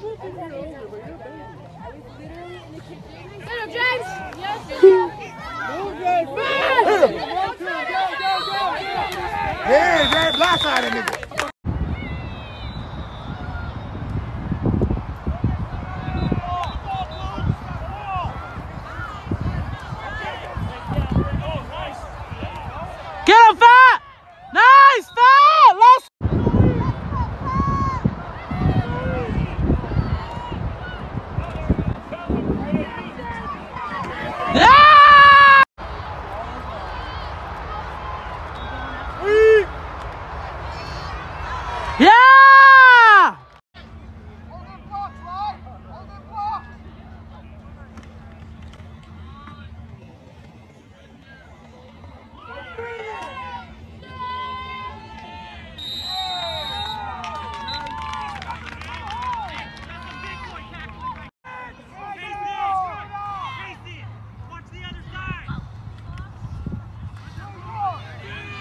Yeah, James, blindside that nigga. Get him, Fat! Nice, Fat! Let's Yeah! Yeah!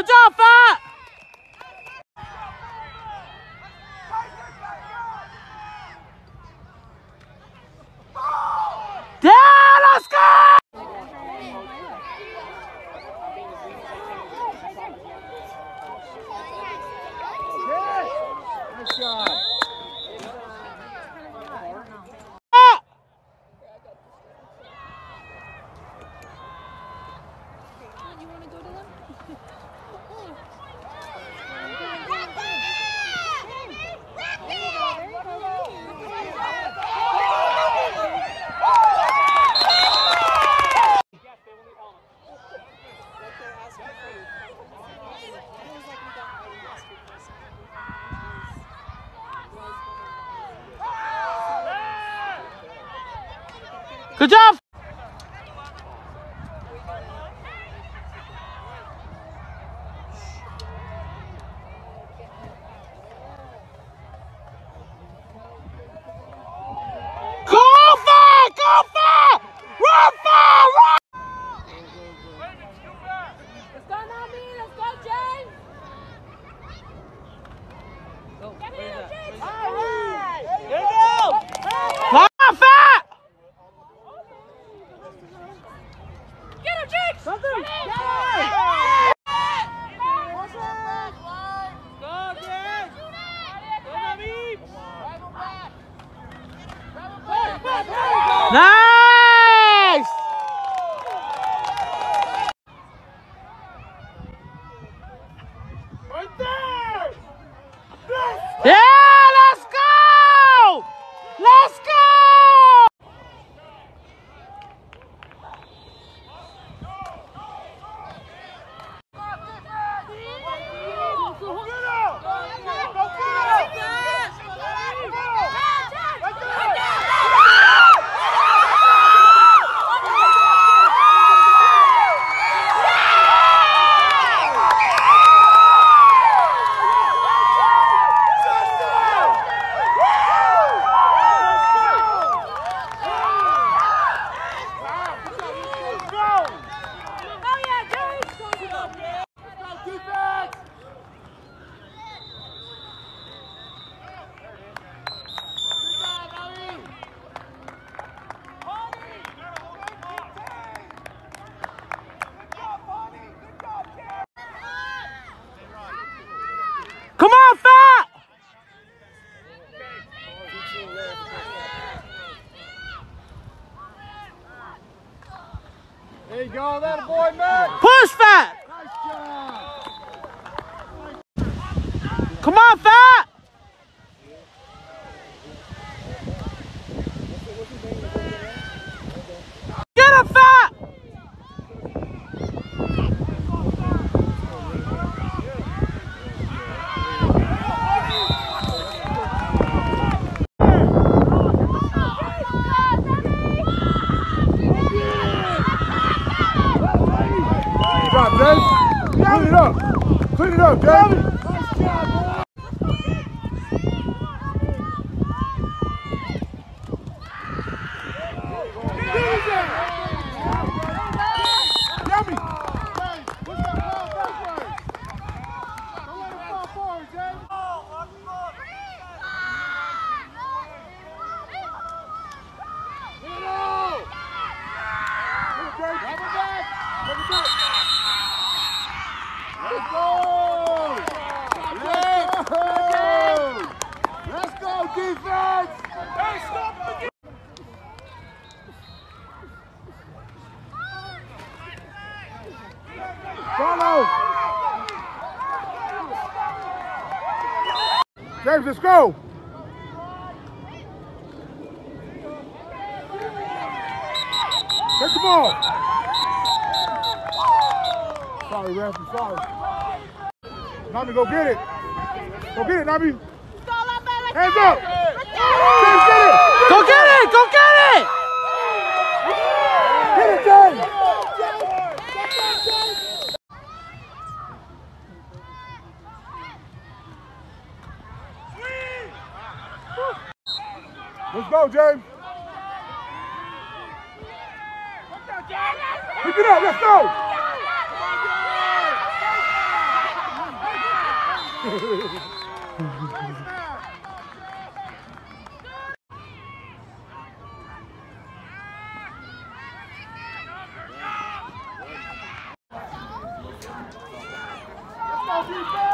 Good job, Fat! Good job! Go Fat! Go Fat! Run Fat! Run! Let's go, Nami! Let's go, James! Get me up, James! All right! Come on, Fat! Get him, James! Get him! Nice! There you go, that boy, Matt. Push, Fat. James. Yummy. Let's go! Let's go! Let's go, defense! Hey, stop Follow! James, let's go! Take the ball! Sorry, ref, I'm sorry. Nami, go get it. Go get it, Nami. Hands up! James, get it! Go get it! Go get it! Get it, James! Let's go, James. Pick it up, let's go! That's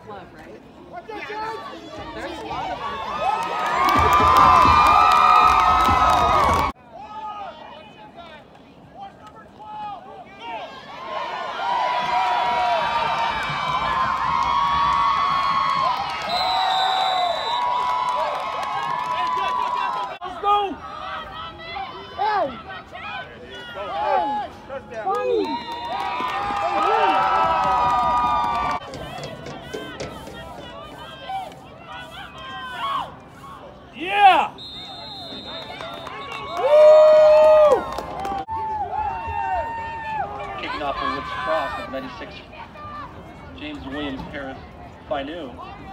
have love, right? There's a lot of 96 James Williams Harris Fainu.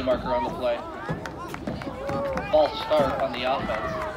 Penalty marker on the play. False start on the offense.